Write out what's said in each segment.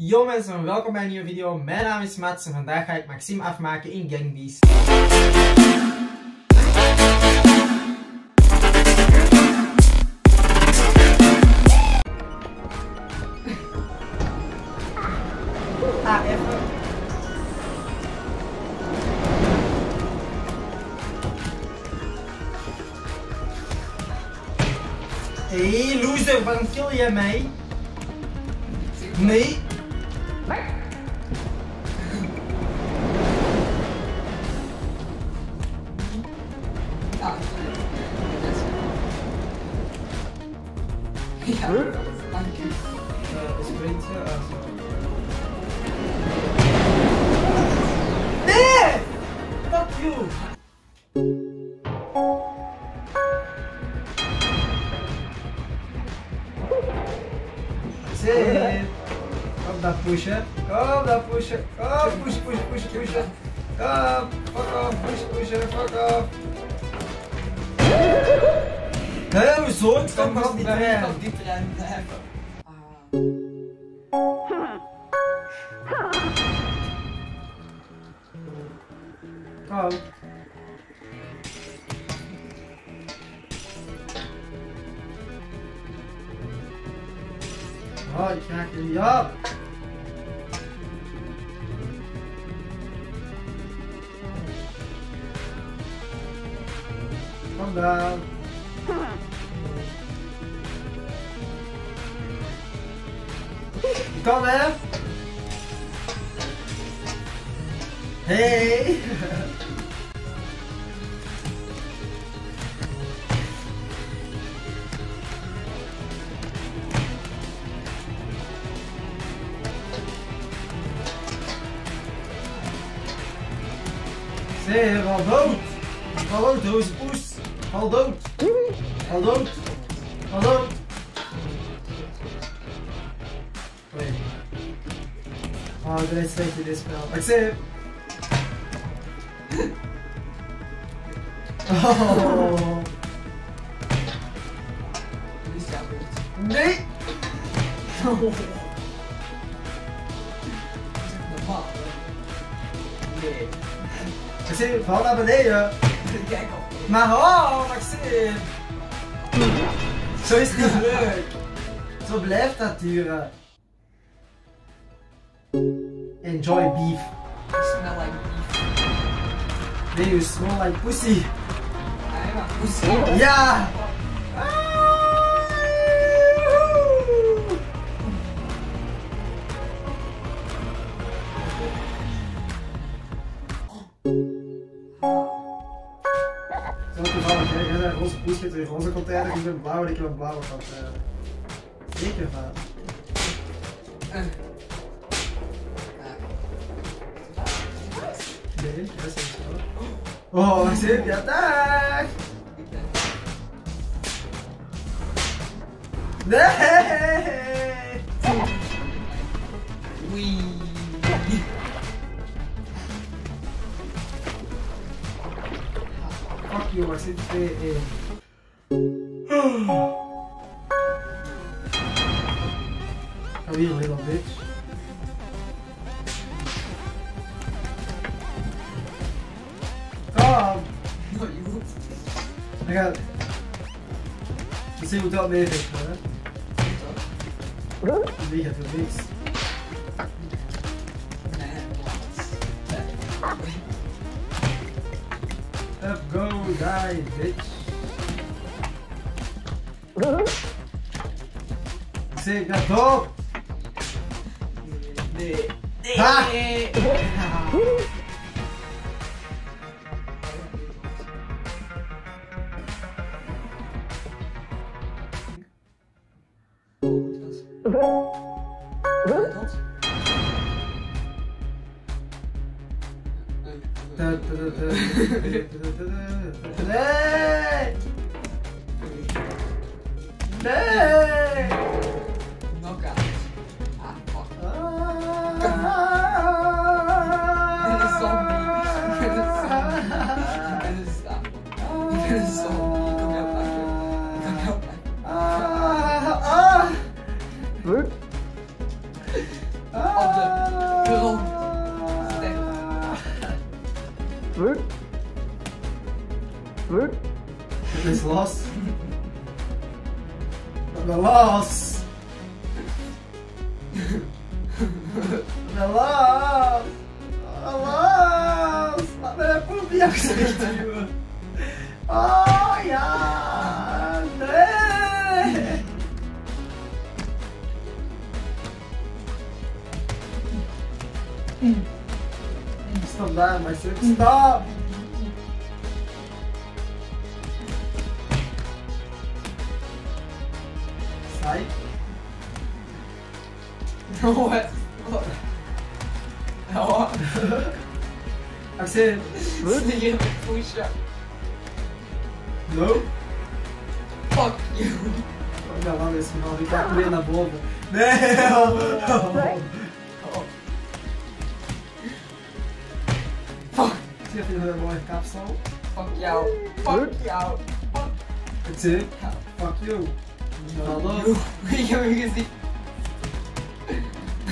Yo mensen, welkom bij een nieuwe video. Mijn naam is Mats en vandaag ga ik Maxime afmaken in Gang Beast. Ah, even. Hey loser, waarom kill jij mij? Nee. good? Thank you. Uh, it's great here. Uh! Fuck you! Save. Come the pusher. Come the pusher. Come push, push, push, pusher. Come. Fuck off, push, pusher. Fuck off. Hey, hoezo? Ik stop maar op die trein. op die trein blijven. Ah. Kom. Oh, ik raak er niet op. Kom dan. Dumbass! Hey! Zeg, hold out! Hold out, hoe is? Hold out! Al dood! Wait. Oh, ik ben slecht in dit spel. Maxim! Oh! Is. Nee! Dat is normaal. hè? Nee. Maxim, val naar beneden! Kijk op. Maar oh, Maxim! Zo is het niet leuk! Zo blijft dat duren. Enjoy beef. Smell like beef. Nee, you smell like pussy. Maar poesie. Ja! Roze poes met een roze container, ik ben blauw en ik heb een blauwe container. Zeker van. Eh. Nee, dat is zo. Oh, Maxim, ja, dag! Nee! Wee. you Are you a little bitch? Oh! I got You see without me if. We have a beast. Let's go die, bitch. Você cantou? Tá? Huh? Knockout. Ah, fuck. Ah, you're the zombie. You're the zombie. You're the zombie. You're the zombie. Alas! Alas! Haber yapılmayak sektiriyor. Aa ya! não! Stop that, mas eu Stop! Sai. what? What? I'm saying. Really? push up. No? Fuck you. Olha lá nesse mal, ele tá comendo a boba. Não! Fuck! Você fez uma boa capção? Fuck y'all. Fuck y'all. Fuck. That's it? Fuck you. Falou? You, you, you, you.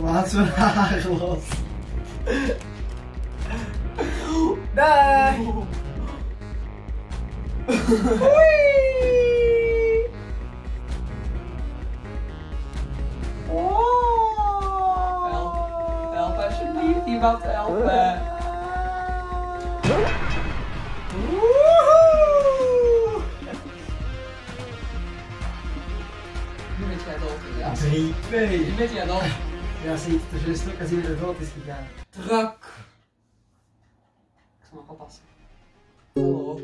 Laat los. Me haar los. Nee. Oei. Help. Help alsjeblieft. Iemand helpen. Woehoe. Nu met jij ja? 3, 2. Nu met jij lopen. Ja, zie je, het is stuk als hier de rood is gegaan. Druk. Ik zal nog oppassen. Hallo.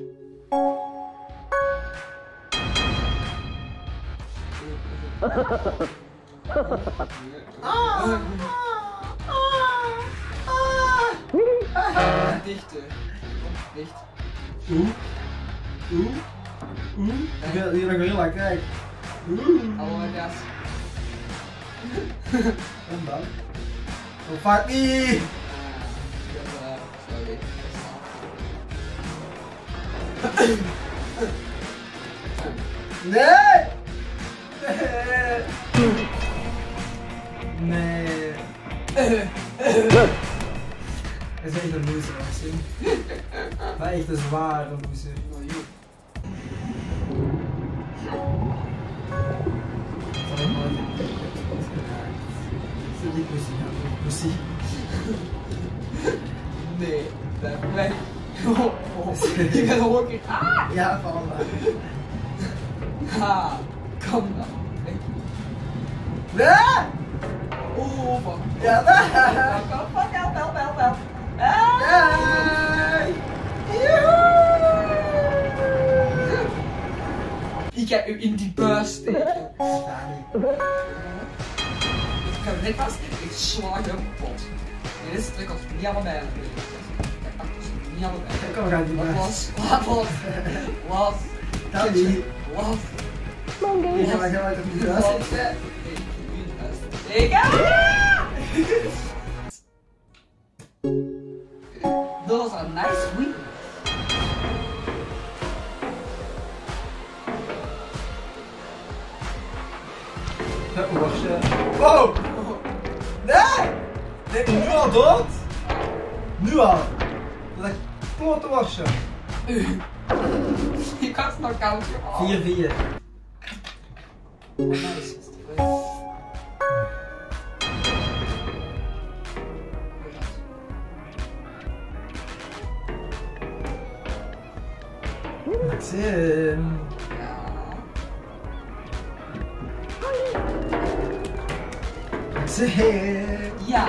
Ah, Dichter. Dicht. Oeh. Oeh. Oeh. Ik wil hier nog heel kijk. Oeh. Hallo, gas. Sorry. Nee! Nee. Nee. Het is echt een loser, Maxim. Maar echt een zware loser. Die pussy? Pussy. Nee, blijf weg. Oh, oh. Je bent. Ah! Ja, van. Ha! Kom dan. Nee! Oh, fuck. Ja! Fuck, fuck, help, help, help, help. Ah! Joehoe! Ik ga u in die buis steken. Daar niet. Ik ga net vast. Ik sla je pot. Dit is het als niet allemaal bij. Niet allemaal bij. Ik kom gaan die Wat buis. was? Wat was? Wat? Dat niet. Wat? Ik ga wel uit. Wat? Ik Dat was een nice win. Wacht je. Oh! Nu al dood? Nu al. Dat is klote wasje. Je kan het nog koud. 4-4. Nice. Maxim. Maxim. Ja. Nee. Ja,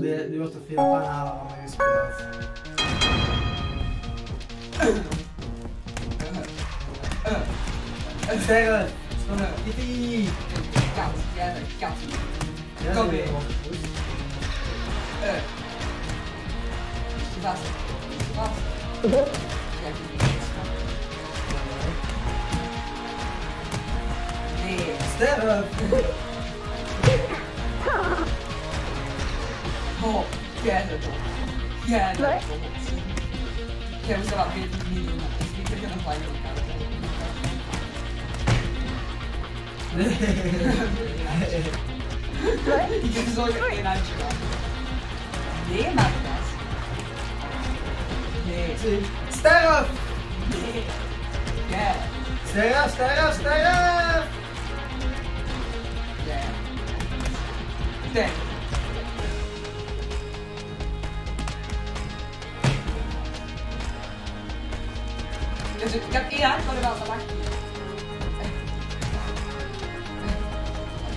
Nu wordt er veel banalen allemaal gespeeld. Eh, Sterren! eh, Kitty! Kat, bent kat. Ja, Kom weer. Eh. Vast. Vast. På fjärde då. Fjärde då. Jag vill säga väldigt minimal. Vi kan kunna flyga upp här. Jag såg att ena kör. Det är Magnus. Det är... Stära! Yeah. Stära, stära, stära! Yeah. Stära! Dus ik heb één hand, maar wel verwacht niet.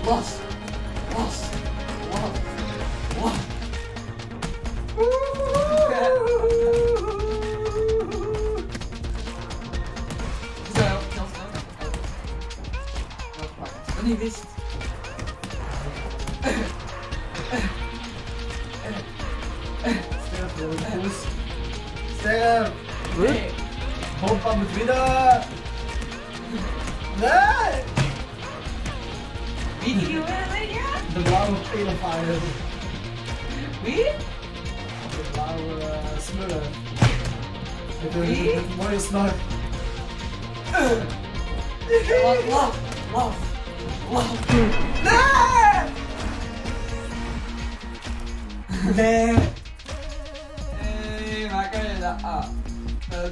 Los. Los. Los. Los. Zo. Dat niet wist. Voor de poes. Sterren! Nee. kommt wieder! You The lava Trail of Fire. The lava uh, Smüller. Wie? What is not? love, love, love, love. Nein! Nee! Ey, mag er da.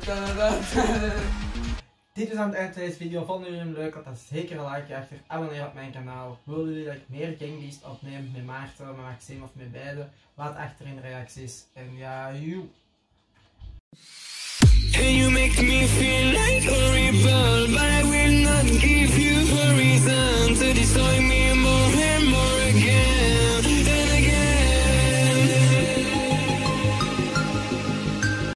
Dit is aan het eind van deze video. Vonden jullie hem leuk? Had dan zeker een like achter. Abonneer op mijn kanaal. Wil jullie dat ik meer Gangbeast opneem met Maarten, met Maxime of met beide? Laat achter in de reacties. En ja, joe. You make me feel like you To destroy me and more